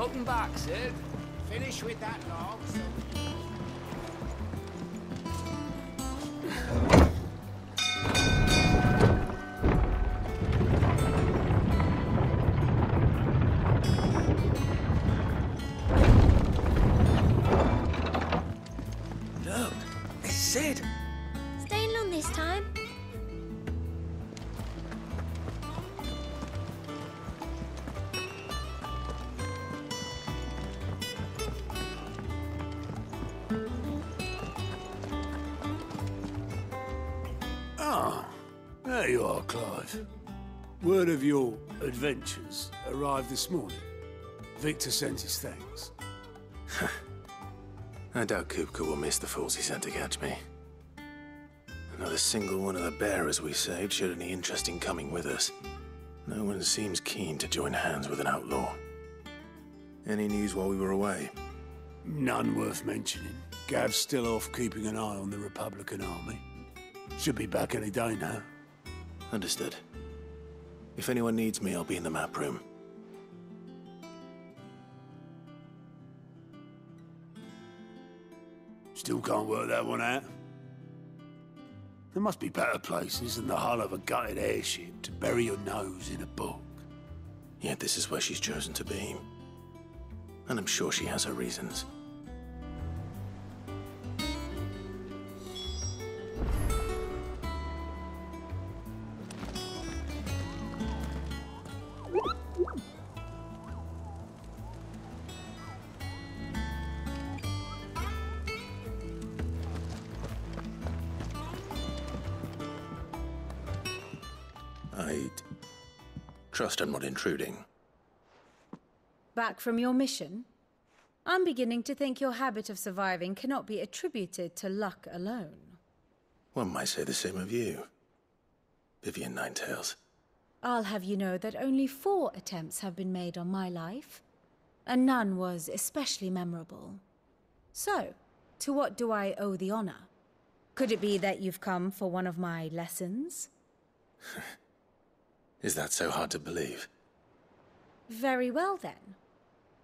Welcome back, Cid. Finish with that log, Word of your adventures arrived this morning. Victor sent his thanks. I doubt Kupka will miss the fools he sent to catch me. Not a single one of the bearers we saved showed any interest in coming with us. No one seems keen to join hands with an outlaw. Any news while we were away? None worth mentioning. Gav's still off keeping an eye on the Republican army. Should be back any day now. Understood. If anyone needs me, I'll be in the map room. Still can't work that one out. There must be better places than the hull of a gutted airship to bury your nose in a book. Yet this is where she's chosen to be. And I'm sure she has her reasons. I trust I'm not intruding. Back from your mission? I'm beginning to think your habit of surviving cannot be attributed to luck alone. One might say the same of you, Vivian Ninetales. I'll have you know that only four attempts have been made on my life, and none was especially memorable. So, to what do I owe the honor? Could it be that you've come for one of my lessons? Is that so hard to believe? Very well then.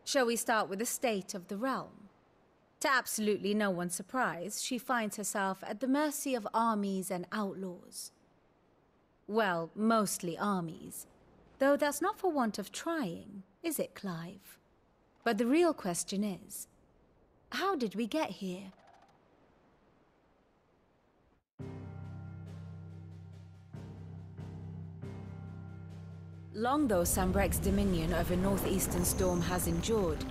Shall we start with the state of the realm? To absolutely no one's surprise, she finds herself at the mercy of armies and outlaws. Well, mostly armies. Though that's not for want of trying, is it, Clive? But the real question is how did we get here? Long though Sanbreque's dominion over northeastern Storm has endured,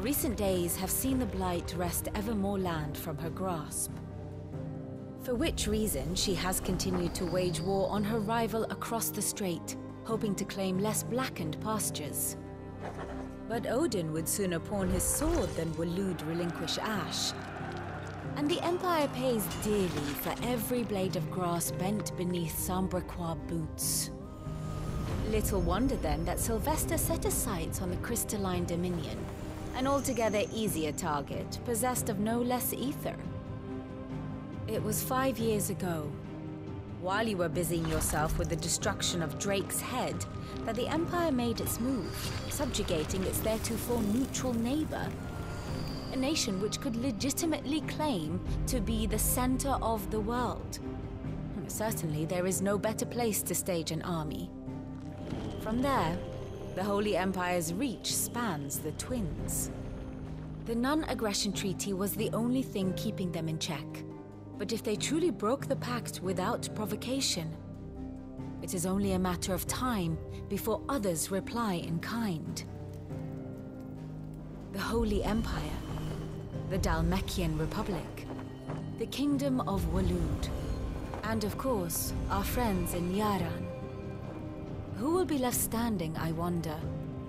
recent days have seen the Blight wrest ever more land from her grasp. For which reason, she has continued to wage war on her rival across the strait, hoping to claim less blackened pastures. But Odin would sooner pawn his sword than Waloed relinquish Ash. And the Empire pays dearly for every blade of grass bent beneath Sanbrequois boots. Little wonder then that Sylvestre set his sights on the crystalline Dominion, an altogether easier target, possessed of no less ether. It was five years ago, while you were busying yourself with the destruction of Drake's head, that the Empire made its move, subjugating its theretofore neutral neighbor. A nation which could legitimately claim to be the center of the world. Certainly, there is no better place to stage an army. From there, the Holy Empire's reach spans the Twins. The non-aggression treaty was the only thing keeping them in check. But if they truly broke the pact without provocation, it is only a matter of time before others reply in kind. The Holy Empire, the Dalmekian Republic, the Kingdom of Waloed, and of course, our friends in Yaran. Who will be left standing, I wonder,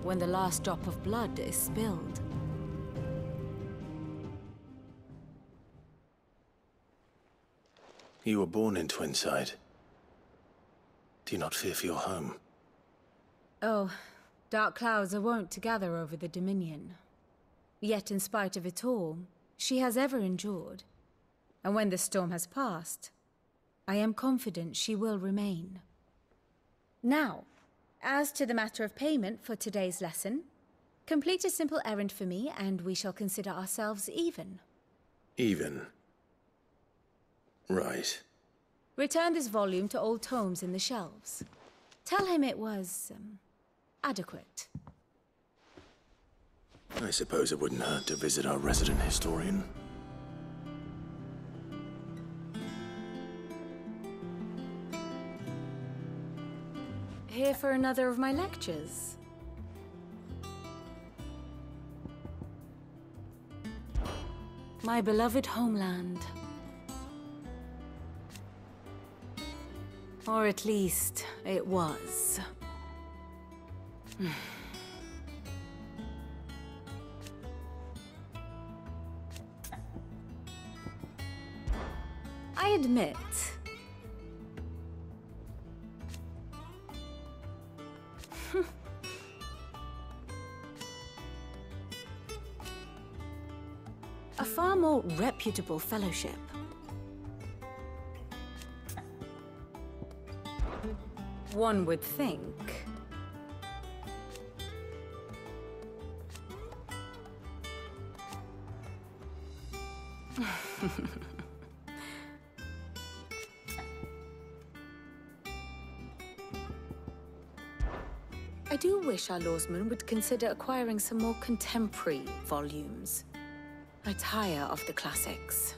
when the last drop of blood is spilled? You were born in Twinside. Do you not fear for your home? Oh, dark clouds are wont to gather over the Dominion. Yet, in spite of it all, she has ever endured. And when the storm has passed, I am confident she will remain. Now, as to the matter of payment for today's lesson, Complete a simple errand for me, and we shall consider ourselves even. Even. Right. Return this volume to old tomes in the shelves. Tell him it was, um, adequate. I suppose it wouldn't hurt to visit our resident historian. Here for another of my lectures. My beloved homeland. Or at least, it was. I admit, reputable fellowship. One would think. I do wish our loresman would consider acquiring some more contemporary volumes. I tire of the classics.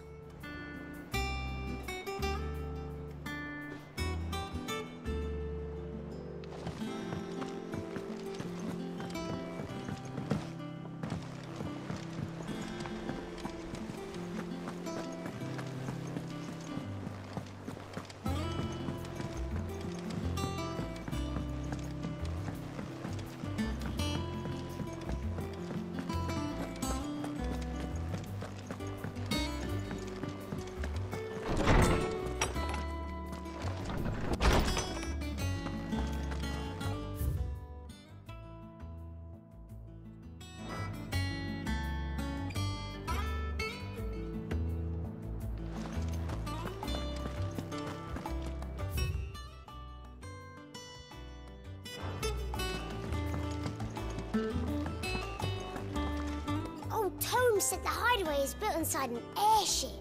Old said the hideaway is built inside an airship.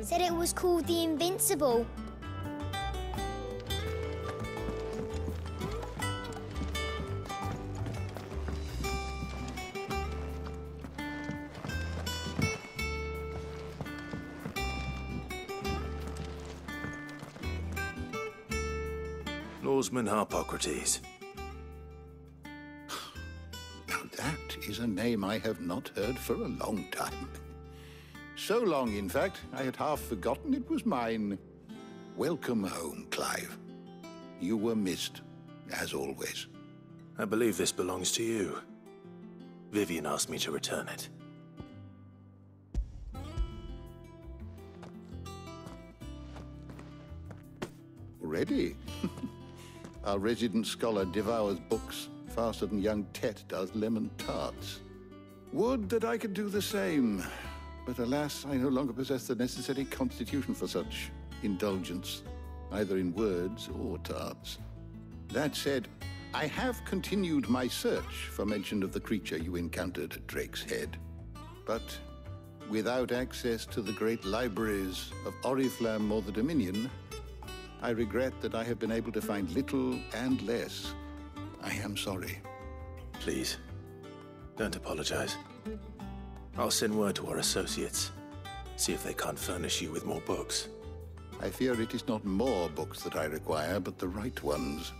Said it was called the Invincible. Loresman Harpocrates. Is a name I have not heard for a long time. So long, in fact, I had half forgotten it was mine. Welcome home, Clive. You were missed, as always. I believe this belongs to you. Vivian asked me to return it. Ready? Our resident scholar devours books faster than young Tet does lemon tarts. Would that I could do the same. But alas, I no longer possess the necessary constitution for such indulgence, either in words or tarts. That said, I have continued my search for mention of the creature you encountered at Drake's Head. But without access to the great libraries of Oriflamme or the Dominion, I regret that I have been able to find little and less. I am sorry. Please, don't apologize. I'll send word to our associates. See if they can't furnish you with more books. I fear it is not more books that I require, but the right ones.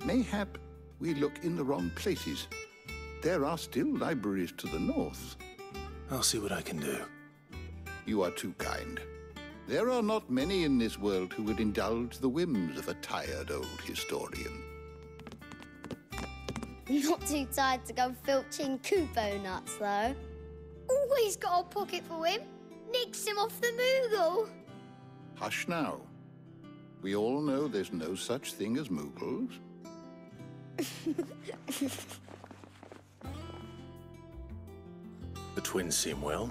Mayhap we look in the wrong places. There are still libraries to the north. I'll see what I can do. You are too kind. There are not many in this world who would indulge the whims of a tired old historian. Not too tired to go filching Kupo nuts, though. Always got a pocket for him. Nicks him off the Moogle. Hush now. We all know there's no such thing as Moogles. The twins seem well.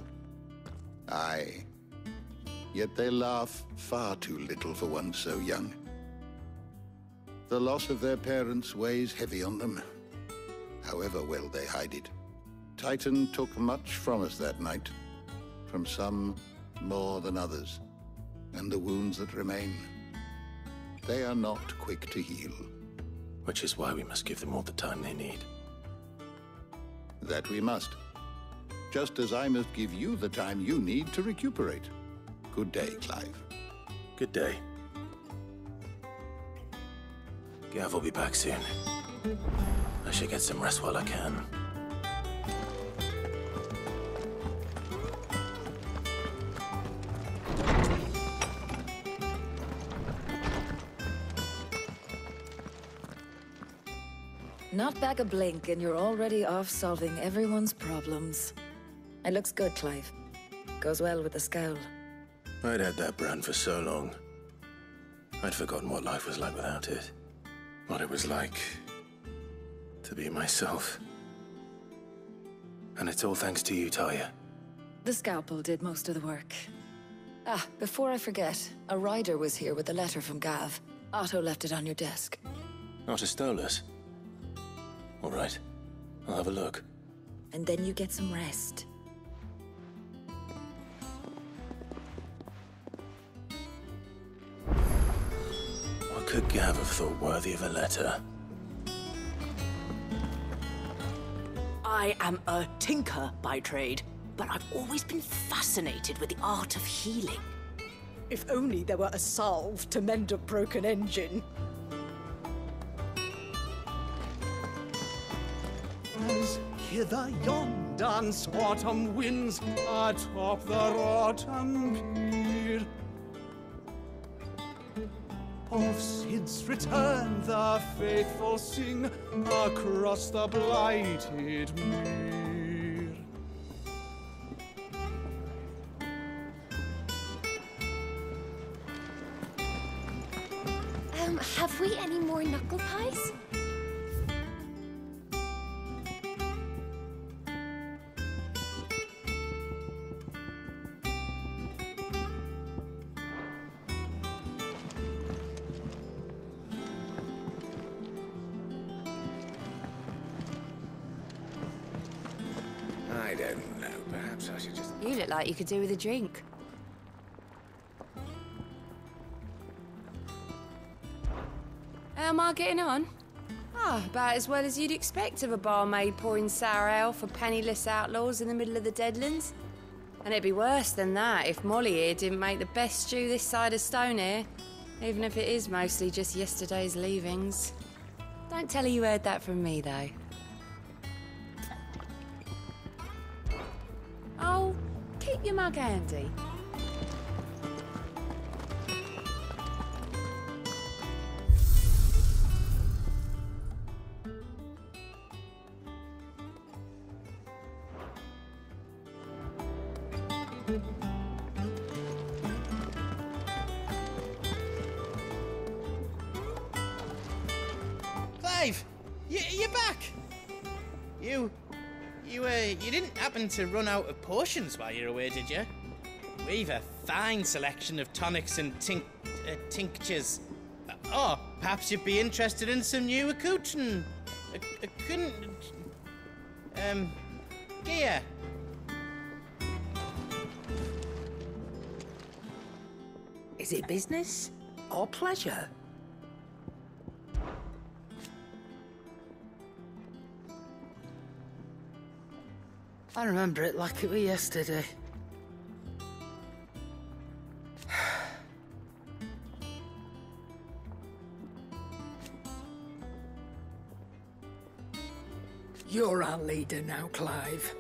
Aye. Yet they laugh far too little for one so young. The loss of their parents weighs heavy on them, however well they hide it. Titan took much from us that night. From some more than others. And the wounds that remain, they are not quick to heal. Which is why we must give them all the time they need. That we must. Just as I must give you the time you need to recuperate. Good day, Clive. Good day. Gav will be back soon. I should get some rest while I can. Not back a blink and you're already off solving everyone's problems. It looks good, Clive. Goes well with the scowl. I'd had that brand for so long. I'd forgotten what life was like without it. What it was like to be myself. And it's all thanks to you, Tarja. The scalpel did most of the work. Ah, before I forget, a rider was here with a letter from Gav. Otto left it on your desk. Not a Stolas. All right. I'll have a look. And then you get some rest. What could Gav have thought worthy of a letter? I am a tinker by trade, but I've always been fascinated with the art of healing. If only there were a salve to mend a broken engine. As hither yon dance autumn winds atop the autumn Of Cid's return the faithful sing across the blighted mere. You could do with a drink. How am I getting on? Ah, about as well as you'd expect of a barmaid pouring sour ale for penniless outlaws in the middle of the Deadlands. And it'd be worse than that if Molly here didn't make the best stew this side of Stone here, even if it is mostly just yesterday's leavings. Don't tell her you heard that from me, though. Your mug handy. Happen to run out of potions while you're away, did you? We've a fine selection of tonics and uh, tinctures. Uh, oh, perhaps you'd be interested in some new accoutrement. Uh, uh, couldn't, um, gear. Is it business or pleasure? I remember it like it was yesterday. You're our leader now, Clive.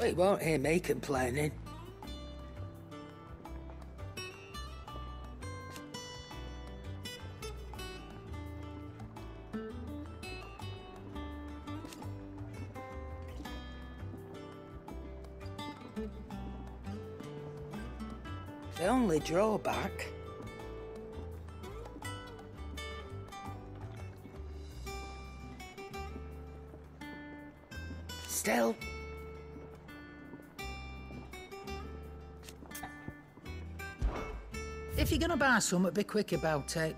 We won't hear me complaining. The only drawback Still, if you're going to buy some, be quick about it.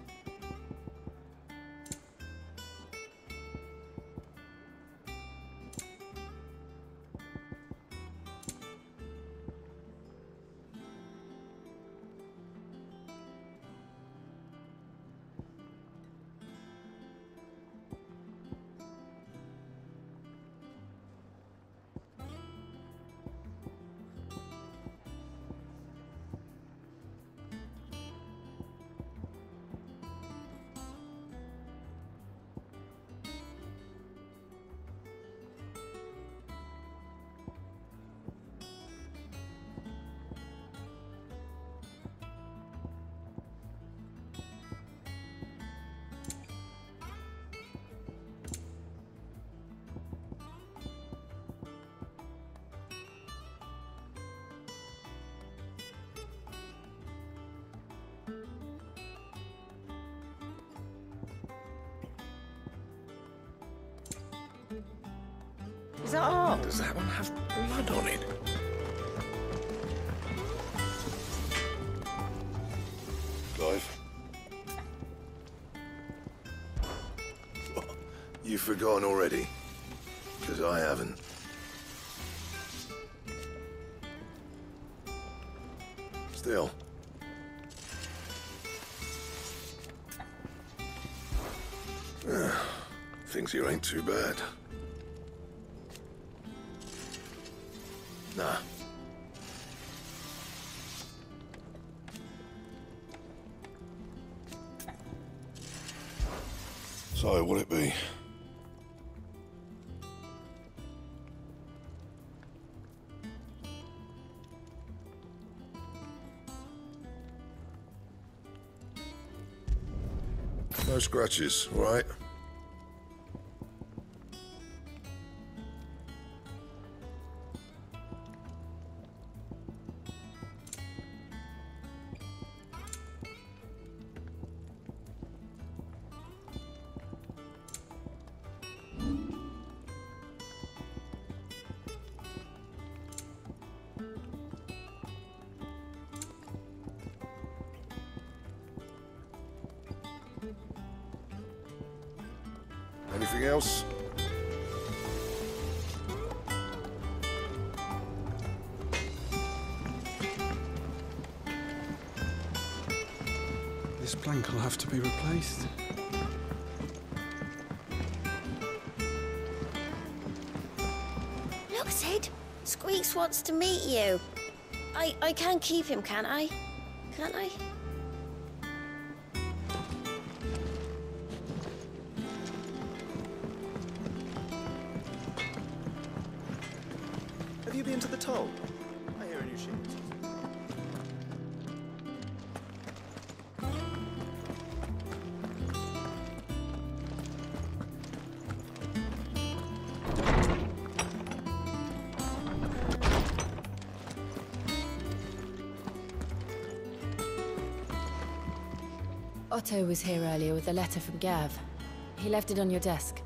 I haven't. Still. Things here ain't too bad. Scratches, right? Be replaced. Look, Cid. Squeaks wants to meet you. I, I can keep him, can't I? Can't I? Otto was here earlier with a letter from Gav. He left it on your desk.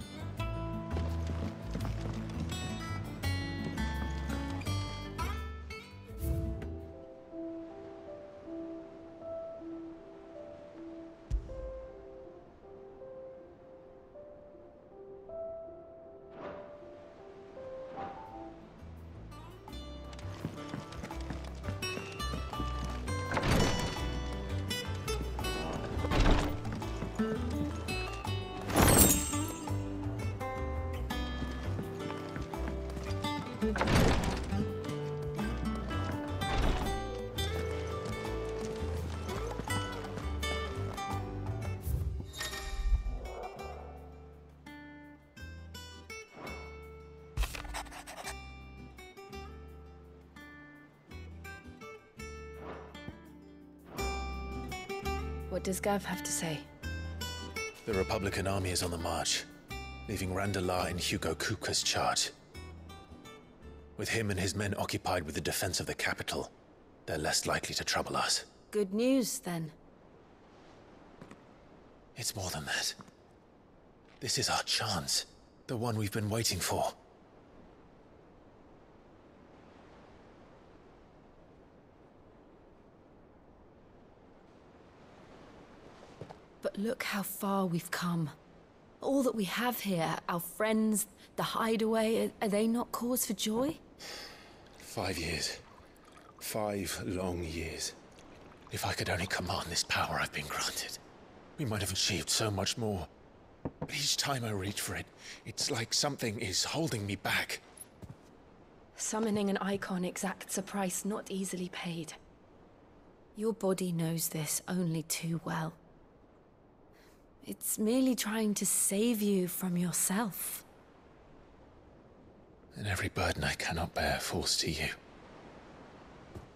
Does Gav have to say? The Republican army is on the march, leaving Randalar in Hugo Kupka's charge. With him and his men occupied with the defense of the capital, they're less likely to trouble us. Good news, then. It's more than that. This is our chance. The one we've been waiting for. But look how far we've come. All that we have here, our friends, the hideaway, are, they not cause for joy? Five years. Five long years. If I could only command this power I've been granted, we might have achieved so much more. But each time I reach for it, it's like something is holding me back. Summoning an icon exacts a price not easily paid. Your body knows this only too well. It's merely trying to save you from yourself. And every burden I cannot bear falls to you.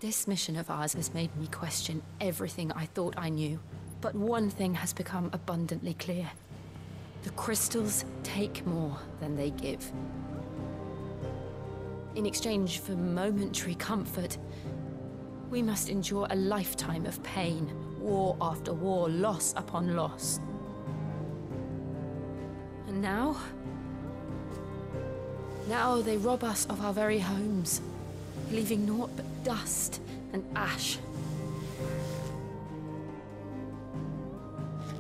This mission of ours has made me question everything I thought I knew. But one thing has become abundantly clear. The crystals take more than they give. In exchange for momentary comfort, we must endure a lifetime of pain, war after war, loss upon loss. Now? Now they rob us of our very homes, leaving naught but dust and ash.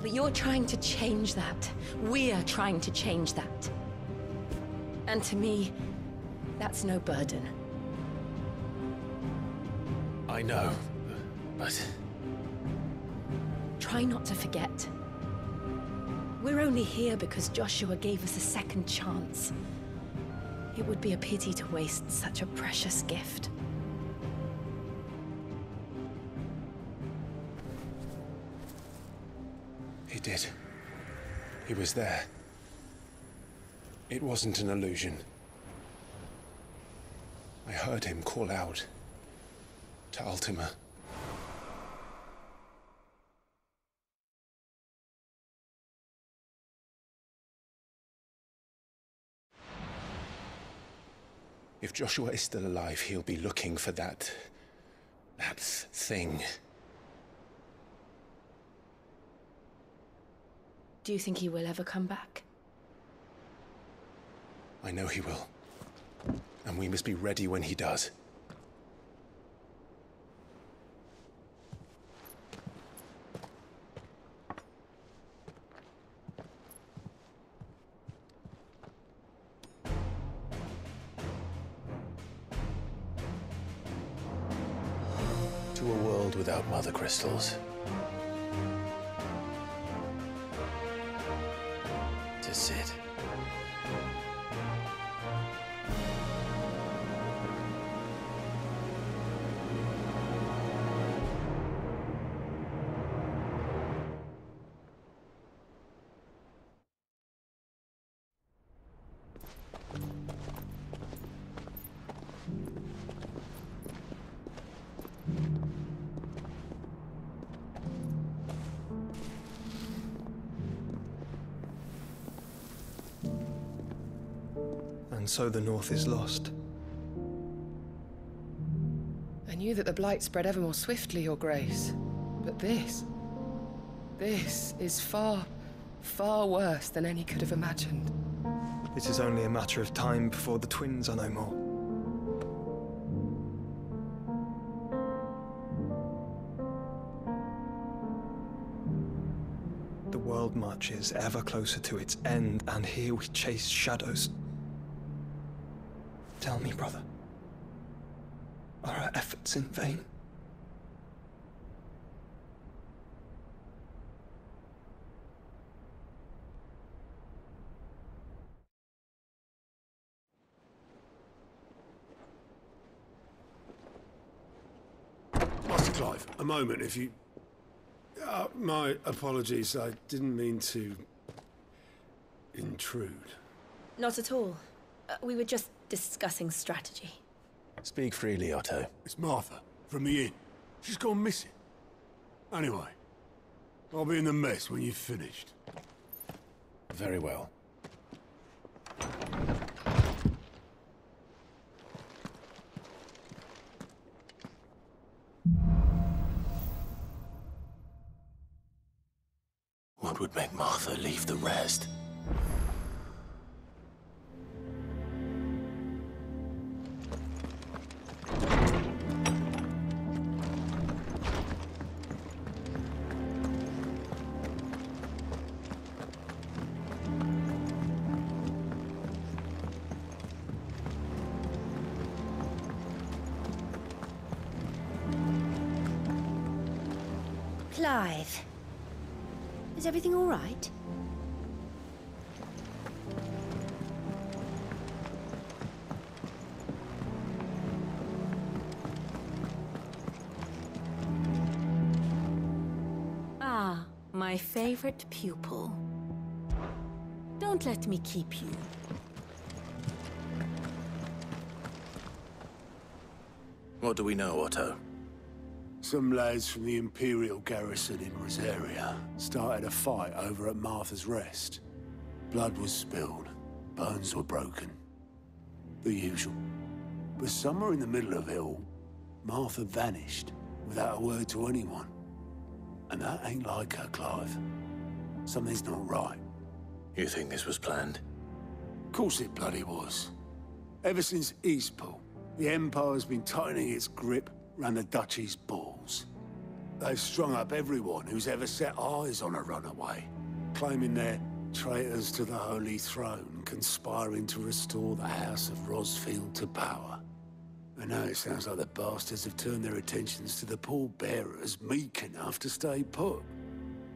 But you're trying to change that. We're trying to change that. And to me, that's no burden. I know, but... Try not to forget. We're only here because Joshua gave us a second chance. It would be a pity to waste such a precious gift. He did. He was there. It wasn't an illusion. I heard him call out to Ultima. If Joshua is still alive, he'll be looking for that. that thing. Do you think he will ever come back? I know he will. And we must be ready when he does. Without so the North is lost. I knew that the Blight spread ever more swiftly, Your Grace. But this... This is far, far worse than any could have imagined. It is only a matter of time before the twins are no more. The world marches ever closer to its end, and here we chase shadows. Tell me, brother, are our efforts in vain? Master Clive, a moment, if you... Uh, my apologies, I didn't mean to... intrude. Not at all. Uh, we were just discussing strategy. Speak freely, Otto. It's Martha, from the inn. She's gone missing. Anyway, I'll be in the mess when you've finished. Very well. What would make Martha leave the rest? Everything all right? Ah, my favorite pupil. Don't let me keep you. What do we know, Otto? Some lads from the Imperial garrison in Rosaria started a fight over at Martha's Rest. Blood was spilled, bones were broken. The usual. But somewhere in the middle of it all, Martha vanished without a word to anyone. And that ain't like her, Clive. Something's not right. You think this was planned? Of course it bloody was. Ever since Eastpool, the Empire's been tightening its grip round the Duchy's balls. They've strung up everyone who's ever set eyes on a runaway, claiming they're traitors to the Holy Throne, conspiring to restore the House of Rosfield to power. And now it sounds like the bastards have turned their attentions to the pallbearers meek enough to stay put.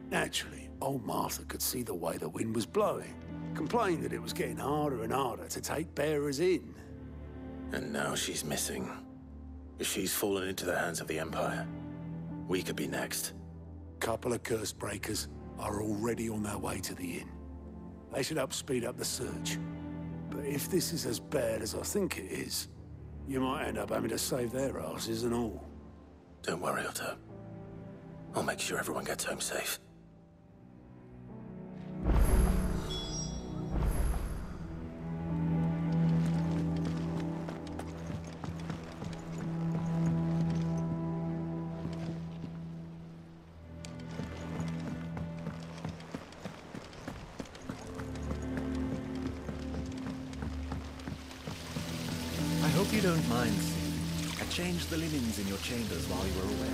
Naturally, old Martha could see the way the wind was blowing, complained that it was getting harder and harder to take bearers in. And now she's missing. She's fallen into the hands of the Empire. We could be next. Couple of curse breakers are already on their way to the inn. They should help speed up the search. But if this is as bad as I think it is, you might end up having to save their asses and all. Don't worry, Otto. I'll make sure everyone gets home safe. Hope you don't mind, Cid. I changed the linens in your chambers while you were away.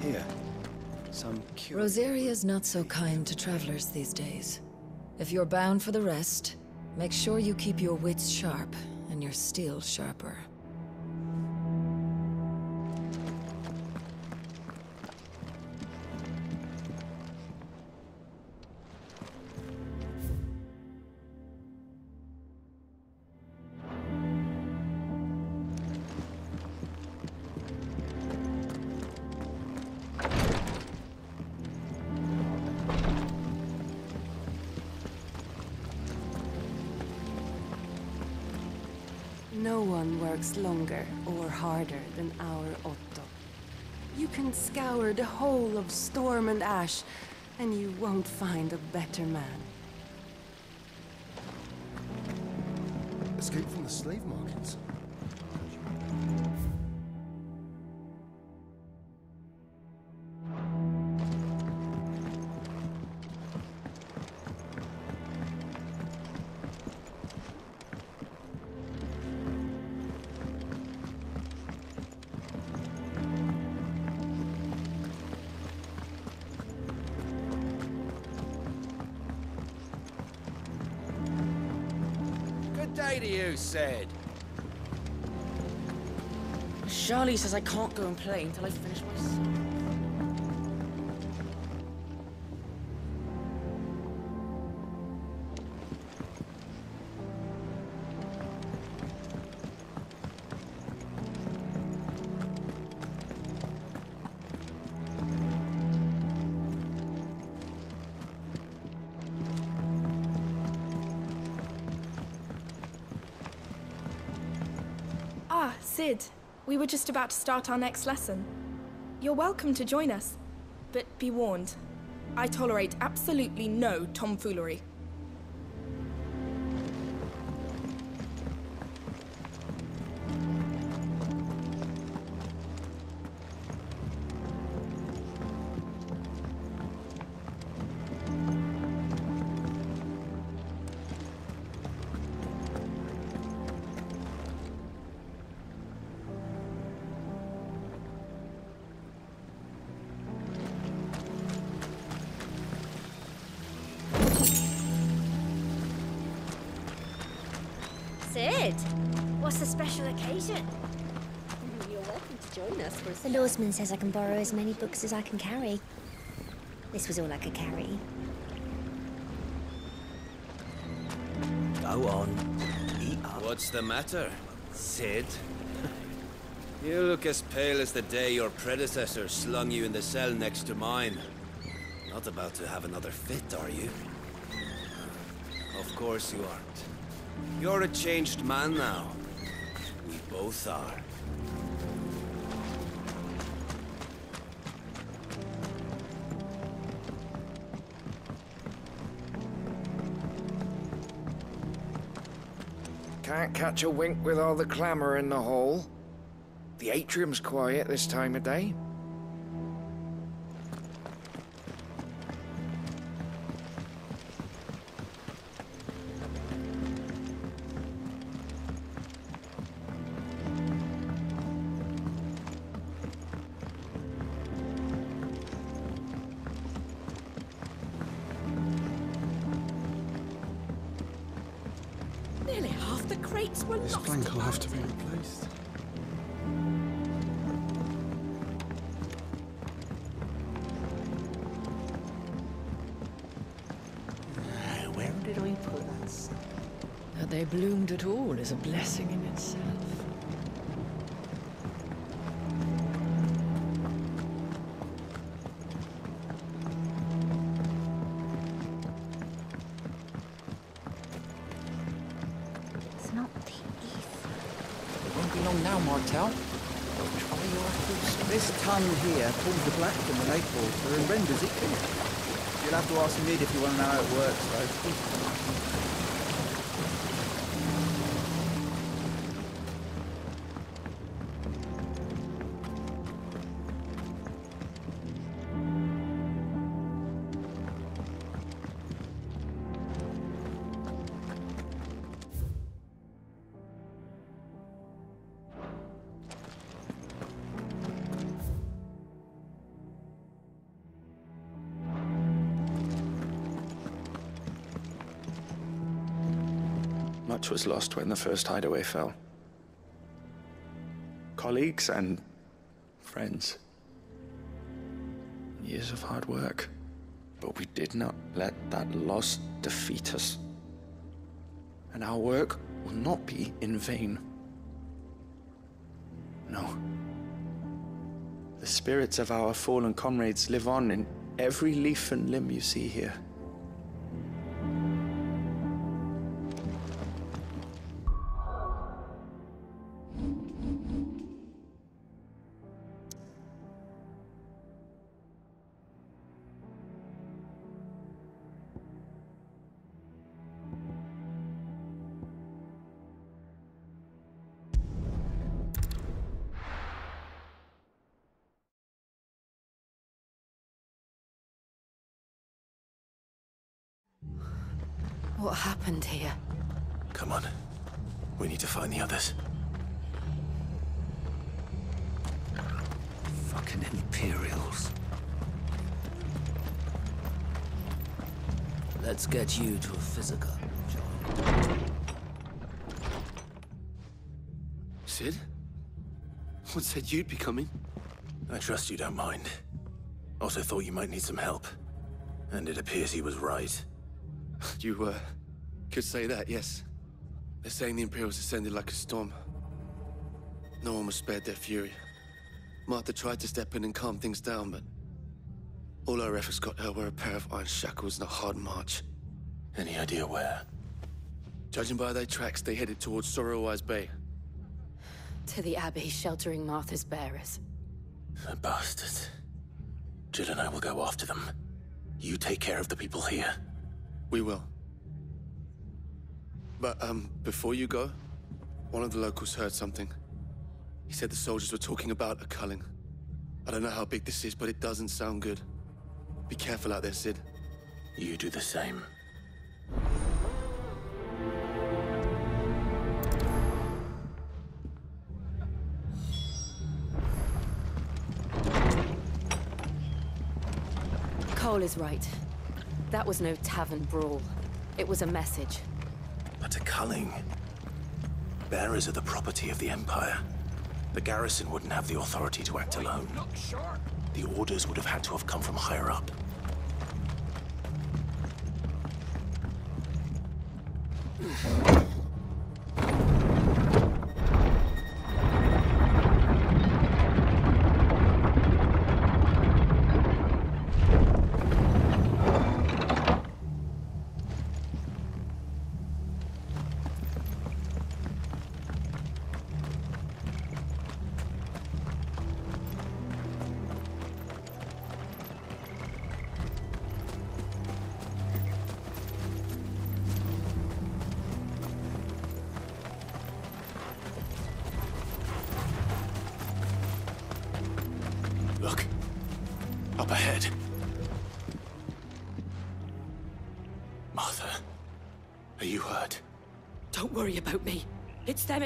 Here. Some. Rosaria's not so kind to travelers these days. If you're bound for the rest, make sure you keep your wits sharp and your steel sharper. Storm and Ash, and you won't find a better man. Escape from the slave markets. You, Cid. Charlie says I can't go and play until I finish my about to start our next lesson. You're welcome to join us. But be warned, I tolerate absolutely no tomfoolery. For a The loresman says I can borrow as many books as I can carry. This was all I could carry. Go on. Eat up. What's the matter, Cid? you look as pale as the day your predecessor slung you in the cell next to mine. Not about to have another fit, are you? Of course you aren't. You're a changed man now. We both are. Can't catch a wink with all the clamour in the hall. The atrium's quiet this time of day. This here pulls the black from the lake water and renders it clear. You'll have to ask Mid if you want to know how it works, though. Much was lost when the first hideaway fell. Colleagues and friends. Years of hard work. But we did not let that loss defeat us. And our work will not be in vain. No. The spirits of our fallen comrades live on in every leaf and limb you see here. Coming? I trust you don't mind. Also thought you might need some help. And it appears he was right. You, uh, could say that, yes. They're saying the Imperials ascended like a storm. No one was spared their fury. Martha tried to step in and calm things down, but all our efforts got her were a pair of iron shackles and a hard march. Any idea where? Judging by their tracks, they headed towards Sorrowwise Bay. To the Abbey sheltering Martha's bearers. The bastards. Jill and I will go after them. You take care of the people here. We will. But, um, before you go, one of the locals heard something. He said the soldiers were talking about a culling. I don't know how big this is, but it doesn't sound good. Be careful out there, Cid. You do the same. Cole is right. That was no tavern brawl. It was a message. But a culling. bearers are the property of the Empire. The garrison wouldn't have the authority to act alone. The orders would have had to have come from higher up.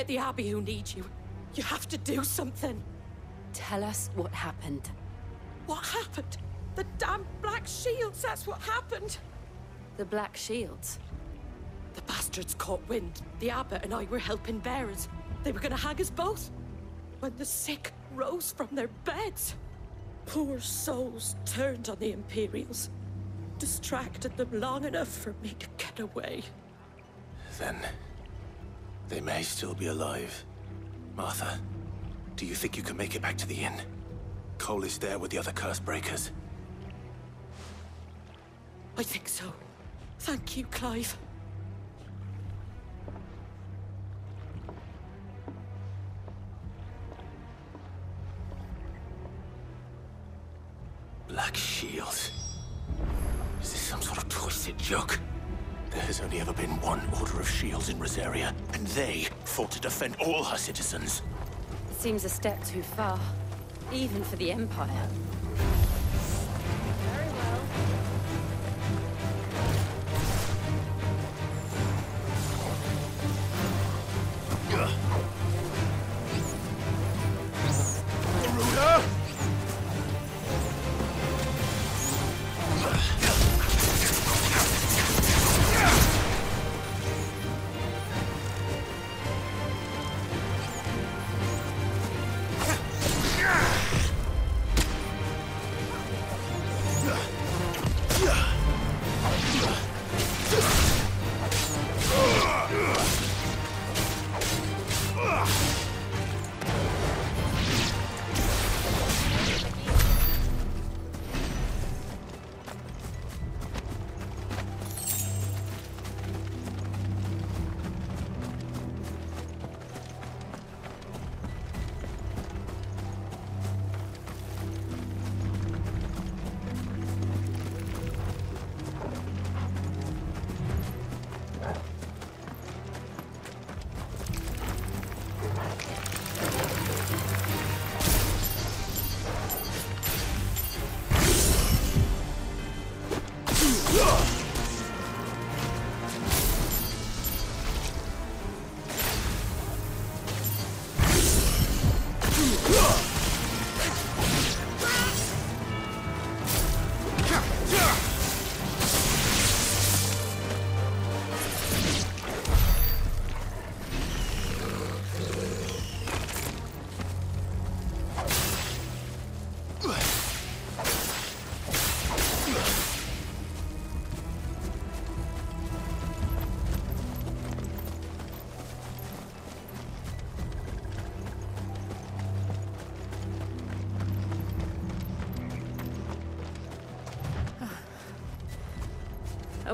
At the Abbey who need you. You have to do something. Tell us what happened. What happened? The damn Black Shields, that's what happened. The Black Shields? The bastards caught wind. The abbot and I were helping bearers. They were gonna hang us both. When the sick rose from their beds. Poor souls turned on the Imperials. Distracted them long enough for me to get away. Then. They may still be alive. Martha, do you think you can make it back to the inn? Cole is there with the other curse breakers. I think so. Thank you, Clive. Shields in Rosaria, and they fought to defend all her citizens. Seems a step too far. Even for the Empire.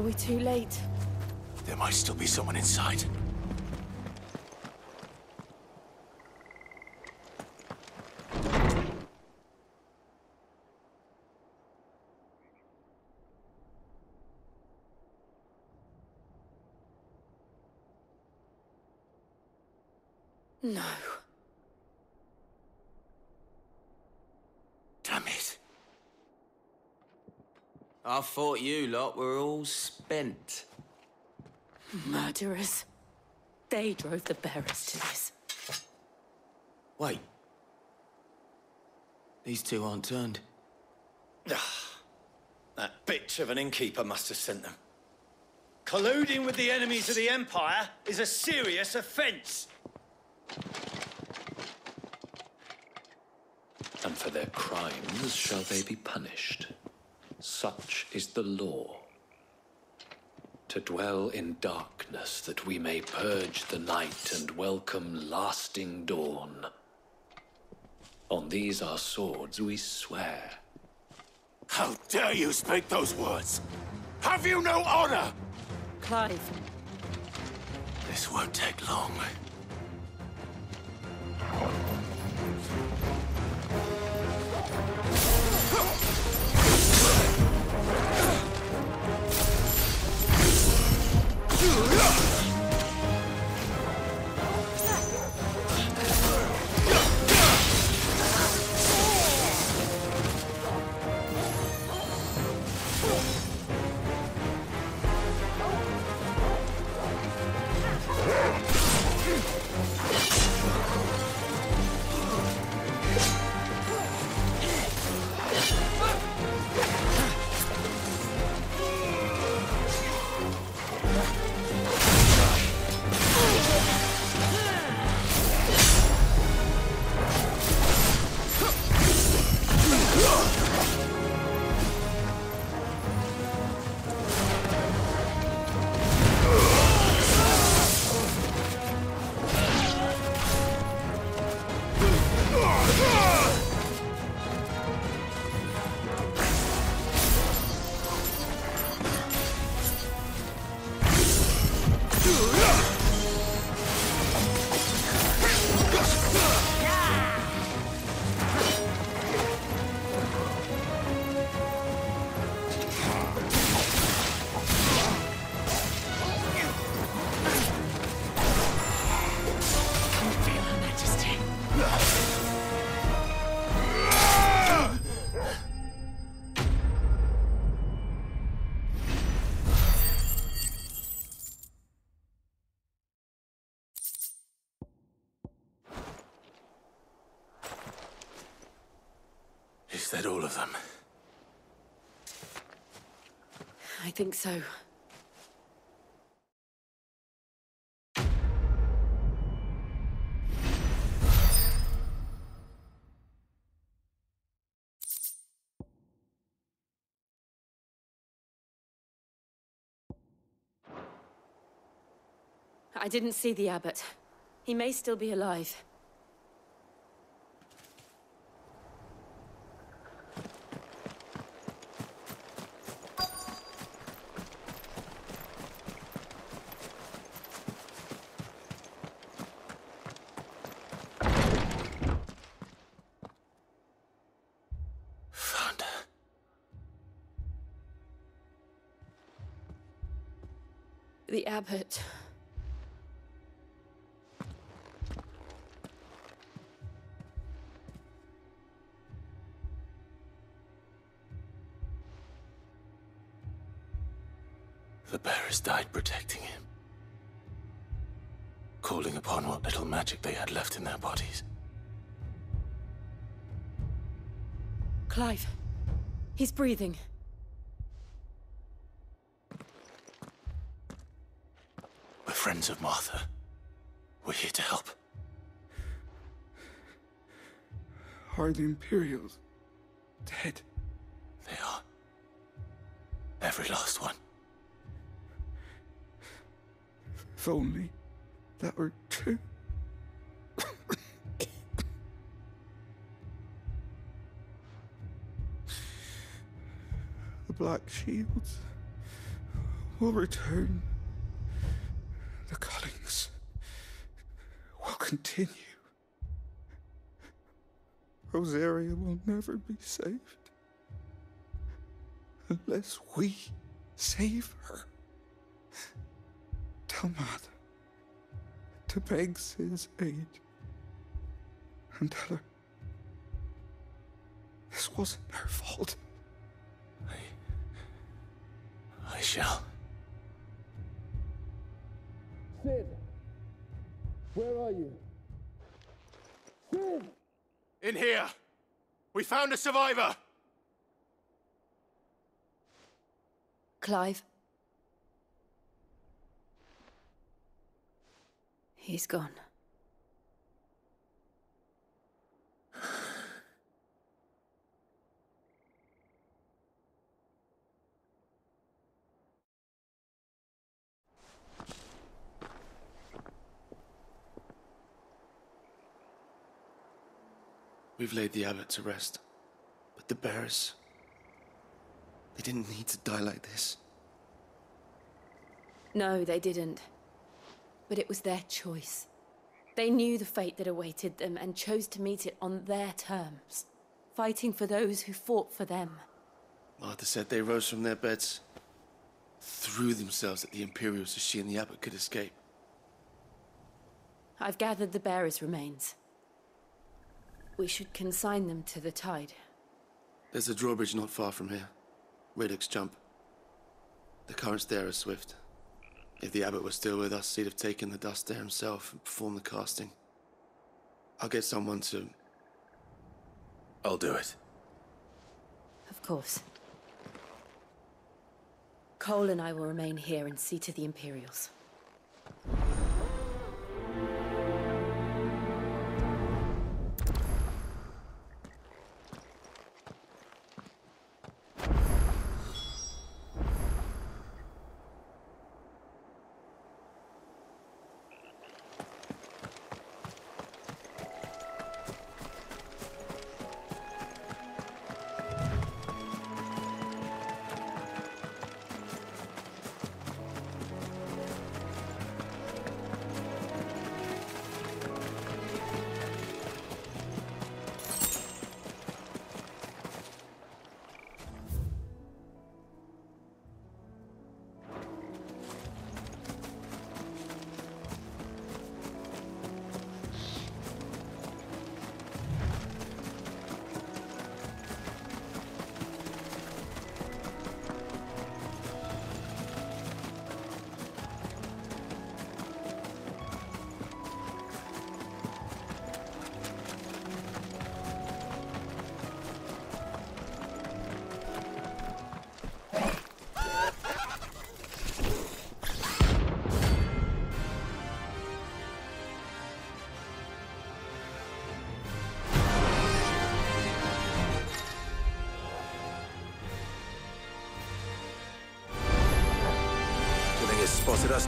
Are we too late? There might still be someone inside. thought you lot were all spent. Murderers. They drove the bearers to this. Wait. These two aren't turned. Ah, that bitch of an innkeeper must have sent them. Colluding with the enemies of the Empire is a serious offence. And for their crimes shall they be punished. Such is the law. To dwell in darkness that we may purge the night and welcome lasting dawn. On these our swords we swear. How dare you speak those words? Have you no honor? Clive. This won't take long. Think so. I didn't see the abbot. He may still be alive. Found her. The abbot. The bearers died protecting him. Calling upon what little magic they had left in their bodies. Clive. He's breathing. Friends of Martha. We're here to help. Are the Imperials dead? They are. Every last one. If only that were true. the Black Shields will return. The Cullings will continue. Rosaria will never be saved unless we save her. Tell Mother to beg Cid's aid and tell her this wasn't her fault. I shall. Cid! Where are you? Cid! In here! We found a survivor! Clive. He's gone. We've laid the abbot to rest. But the bearers. They didn't need to die like this. No, they didn't. But it was their choice. They knew the fate that awaited them and chose to meet it on their terms, fighting for those who fought for them. Martha said they rose from their beds, threw themselves at the Imperials so she and the abbot could escape. I've gathered the bearers' remains. We should consign them to the tide. There's a drawbridge not far from here. Radix jump. The currents there are swift. If the abbot were still with us, he'd have taken the dust there himself and performed the casting. I'll get someone to. I'll do it. Of course. Cole and I will remain here and see to the Imperials.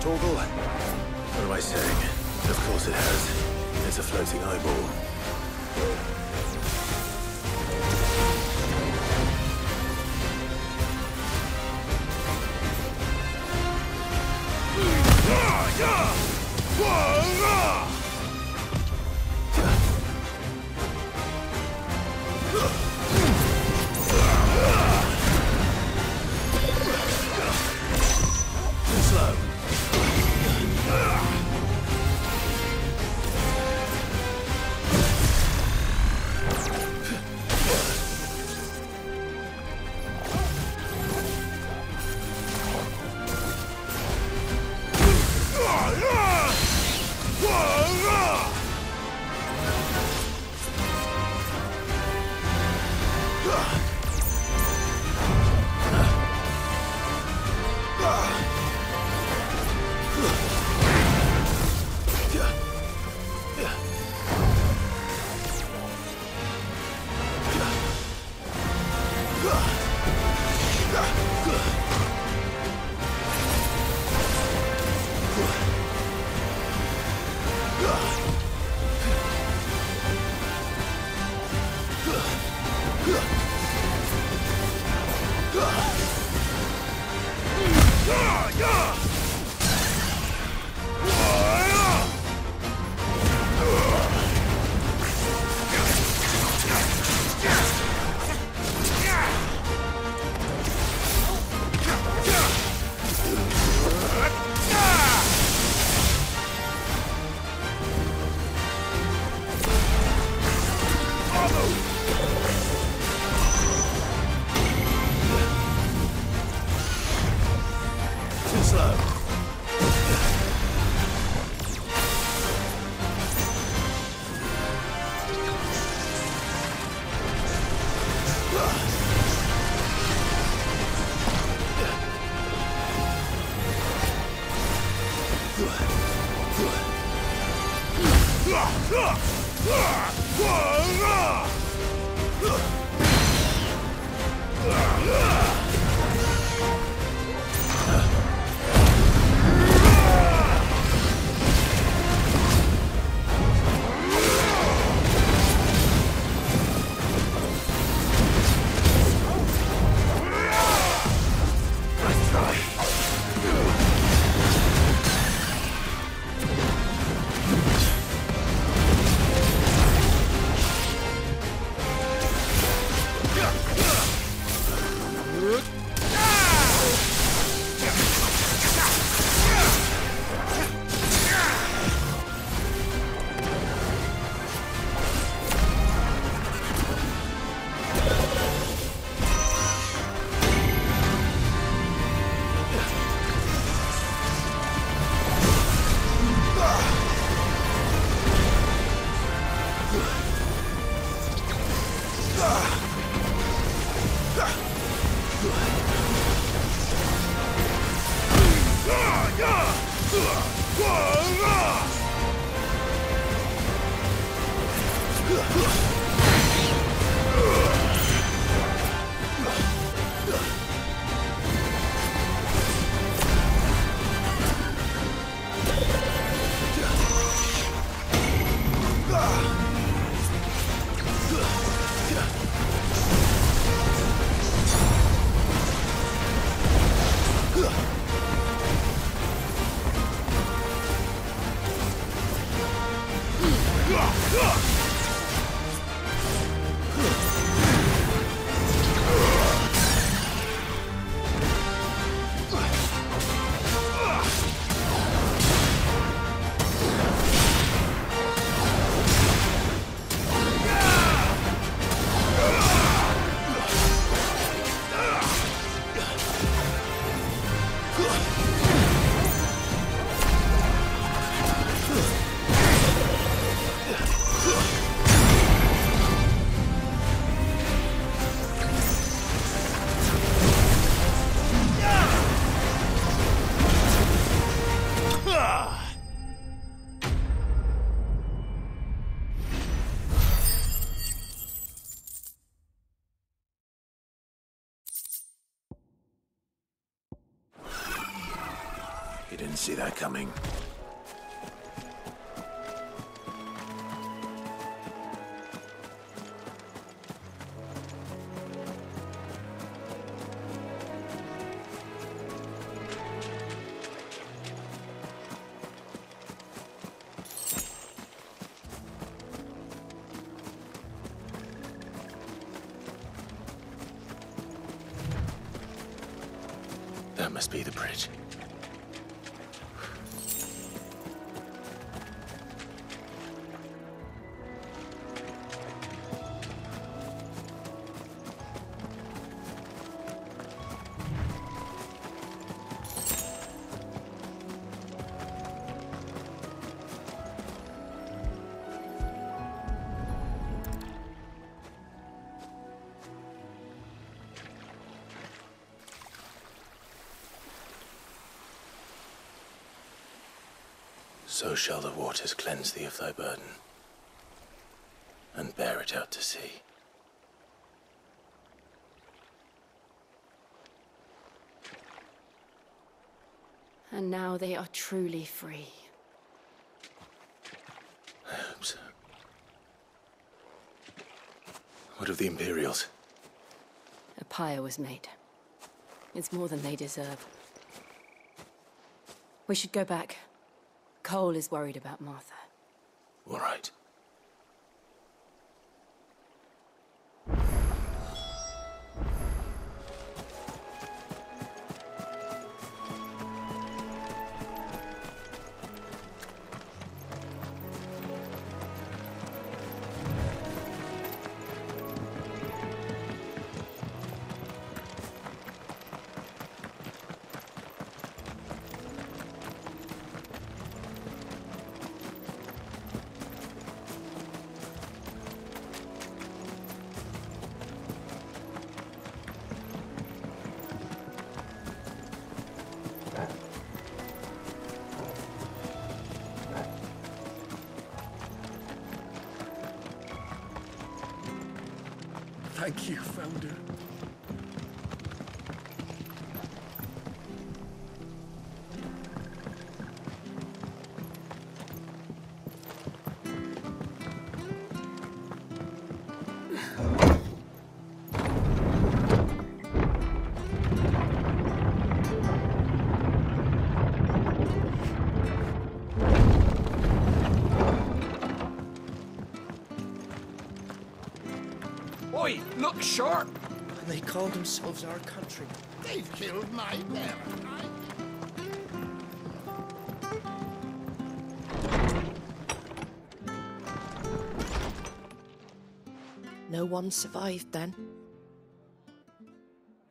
What am I saying? Of course it has. It's a floating eyeball. You didn't see that coming. Shall the waters cleanse thee of thy burden, and bear it out to sea. And now they are truly free. I hope so. What of the Imperials? A pyre was made. It's more than they deserve. We should go back. Cole is worried about Martha. All right. Thank you, look sharp! And they call themselves our country. They've killed my parent. No one survived then.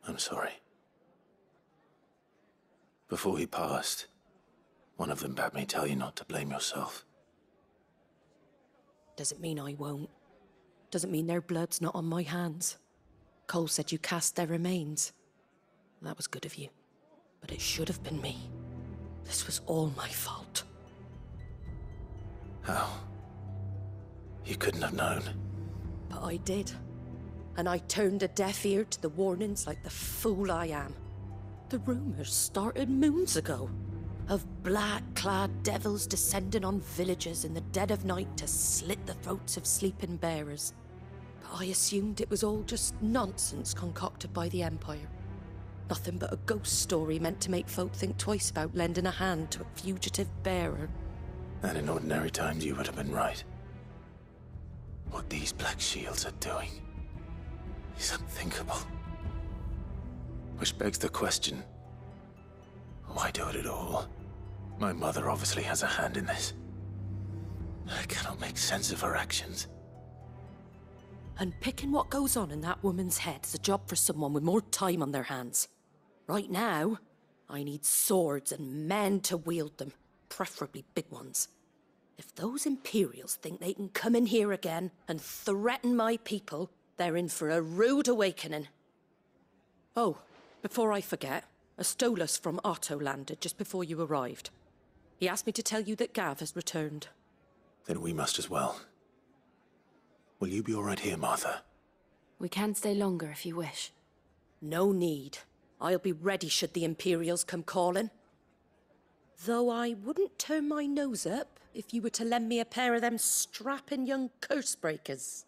I'm sorry. Before he passed, one of them bade me tell you not to blame yourself. Doesn't mean I won't. Doesn't mean their blood's not on my hands. Cole said you cast their remains. That was good of you. But it should have been me. This was all my fault. How? You couldn't have known. But I did. And I turned a deaf ear to the warnings like the fool I am. The rumours started moons ago of black clad devils descending on villages in the dead of night to slit the throats of sleeping bearers. I assumed it was all just nonsense concocted by the Empire. Nothing but a ghost story meant to make folk think twice about lending a hand to a fugitive bearer. And in ordinary times, you would have been right. What these Black Shields are doing is unthinkable. Which begs the question why do it at all? My mother obviously has a hand in this. I cannot make sense of her actions. And picking what goes on in that woman's head is a job for someone with more time on their hands. Right now, I need swords and men to wield them, preferably big ones. If those Imperials think they can come in here again and threaten my people, they're in for a rude awakening. Oh, before I forget, a Stolas from Otto landed just before you arrived. He asked me to tell you that Gav has returned. Then we must as well. Will you be all right here, Martha? We can stay longer if you wish. No need. I'll be ready should the Imperials come calling. Though I wouldn't turn my nose up if you were to lend me a pair of them strapping young curse breakers.